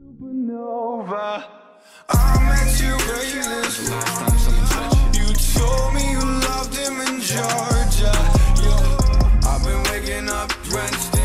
Supernova. I met you this morning. You told me you loved him in Georgia. Yo, I've been waking up Wednesday.